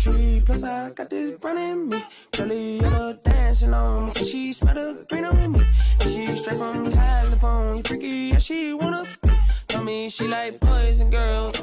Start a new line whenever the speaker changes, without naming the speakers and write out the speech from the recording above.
tree. Plus, I got this running me. Curly yellow dancing on me. Say she smell the green on me. She straight from California. Freaky, yeah, she wanna be. Tell me she like boys and girls.